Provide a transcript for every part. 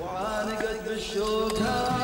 وعانقت بالشوكة.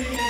Yeah.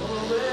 Oh,